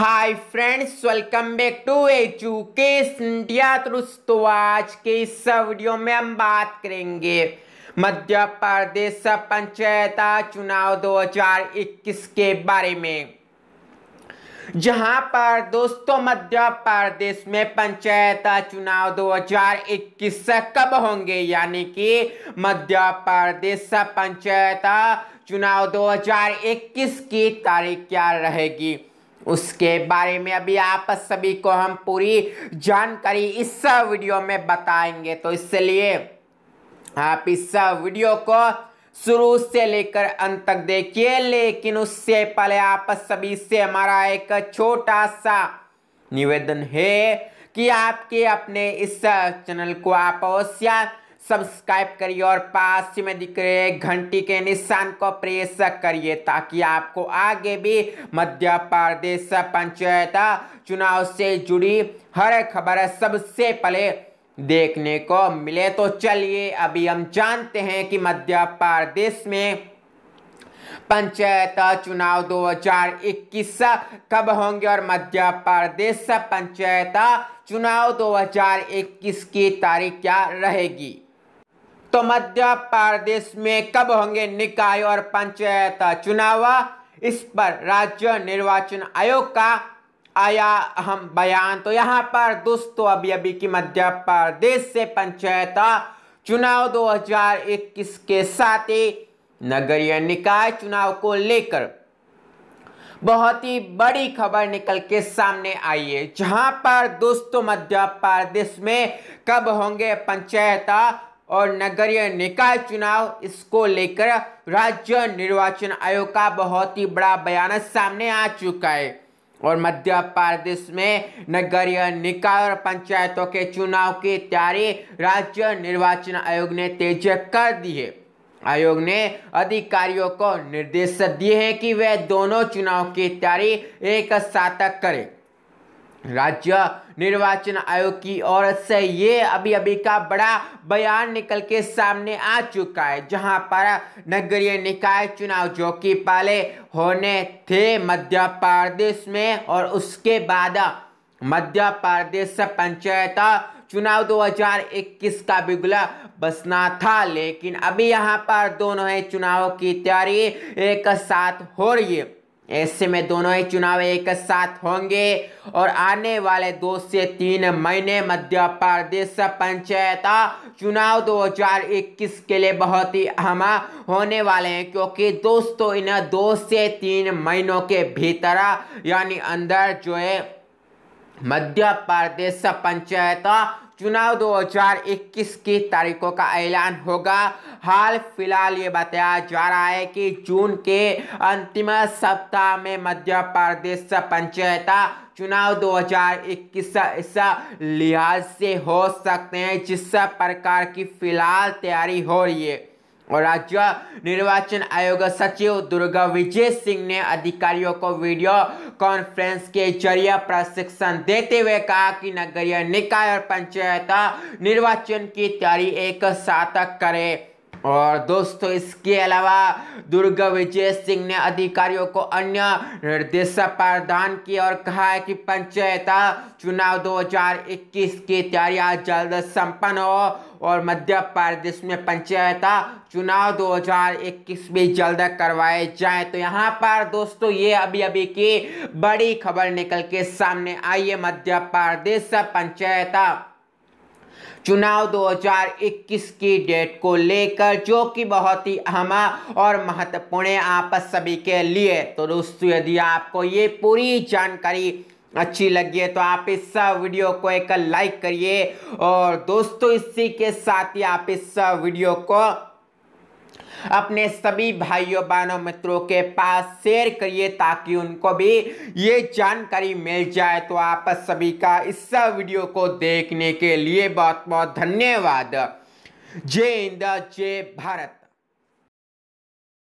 Hi friends welcome back to education India तो आज के इस वीडियो में हम बात करेंगे मध्य प्रदेश पंचायत चुनाव 2021 के बारे में। जहाँ पर दोस्तों मध्य प्रदेश में पंचायत चुनाव 2021 कब होंगे? यानी कि मध्य प्रदेश पंचायत चुनाव 2021 की तारीख क्या रहेगी? उसके बारे में अभी आप सभी को हम पूरी जानकारी इस वीडियो में बताएँगे। तो इसलिए आप इस वीडियो को शुरू से लेकर अंत तक देखिए, लेकिन उससे पहले आप सभी से हमारा एक छोटा सा निवेदन है कि आपके अपने इस चैनल को आप अवश्य सब्सक्राइब करिए और पास में दिख रहे घंटी के निशान को प्रेस करिए ताकि आपको आगे भी मध्य प्रदेश पंचायत चुनाव से जुड़ी हर खबर सबसे पहले देखने को मिले। तो चलिए, अभी हम जानते हैं कि मध्य प्रदेश में पंचायत चुनाव 2021 कब होंगे और मध्य प्रदेश पंचायत चुनाव 2021 की तारीख क्या रहेगी? तो मध्य प्रदेश में कब होंगे निकाय और पंचायत चुनाव? इस पर राज्य निर्वाचन आयोग का आया अहम बयान। तो यहाँ पर दोस्तों अभी अभी की मध्य प्रदेश से पंचायत चुनाव 2021 के साथ ही नगरीय निकाय चुनाव को लेकर बहुत ही बड़ी खबर निकल के सामने आई है। जहाँ पर दोस्तों, मध्य प्रदेश में कब होंगे पंचायत और नगरीय निकाय चुनाव, इसको लेकर राज्य निर्वाचन आयोग का बहुत ही बड़ा बयान सामने आ चुका है। और मध्य प्रदेश में नगरीय निकाय और पंचायतों के चुनाव की तैयारी राज्य निर्वाचन आयोग ने तेज कर दी है। आयोग ने अधिकारियों को निर्देश दिए हैं कि वे दोनों चुनाव की तैयारी एक साथ करें। राज्य निर्वाचन आयोग की ओर से ये अभी अभी का बड़ा बयान निकल के सामने आ चुका है, जहाँ पर नगरीय निकाय चुनाव जो कि पहले होने थे मध्य प्रदेश में और उसके बाद मध्य प्रदेश पंचायत चुनाव 2021 का बिगुला बसना था। लेकिन अभी यहाँ पर दोनों ही चुनाव की तैयारी एक साथ हो रही है। ऐसे में दोनों ही चुनाव एक साथ होंगे और आने वाले दो से तीन महीने मध्य प्रदेश पंचायत चुनाव 2021 के लिए बहुत ही अहम होने वाले हैं, क्योंकि दोस्तों, इन दो से तीन महीनों के भीतर, यानी अंदर जो है, मध्य प्रदेश पंचायत चुनाव 2021 की तारीखों का ऐलान होगा। हाल फ़िलहाल ये बताया जा रहा है कि जून के अंतिम सप्ताह में मध्य प्रदेश पंचायत चुनाव 2021 इस लिहाज से हो सकते हैं, जिस प्रकार की फ़िलहाल तैयारी हो रही है। राज्य निर्वाचन आयोग सचिव दुर्गा विजय सिंह ने अधिकारियों को वीडियो कॉन्फ्रेंस के ज़रिए प्रशिक्षण देते हुए कहा कि नगरीय निकाय और पंचायत निर्वाचन की तैयारी एक साथ करें। और दोस्तों, इसके अलावा दुर्गा विजय सिंह ने अधिकारियों को अन्य निर्देश प्रदान किया और कहा है कि पंचायत चुनाव 2021 की तैयारियाँ जल्द संपन्न हो और मध्य प्रदेश में पंचायत चुनाव 2021 भी जल्द करवाए जाए। तो यहाँ पर दोस्तों, ये अभी अभी की बड़ी खबर निकल के सामने आई है। मध्य प्रदेश पंचायत चुनाव 2021 की डेट को लेकर, जो कि बहुत ही अहम और महत्वपूर्ण है आप सभी के लिए। तो दोस्तों, यदि आपको ये पूरी जानकारी अच्छी लगी है तो आप इस वीडियो को एक लाइक करिए और दोस्तों, इसी के साथ ही आप इस वीडियो को अपने सभी भाइयों, बहनों, मित्रों के पास शेयर करिए ताकि उनको भी ये जानकारी मिल जाए। तो आप सभी का इस वीडियो को देखने के लिए बहुत बहुत धन्यवाद। जय हिंद, जय भारत।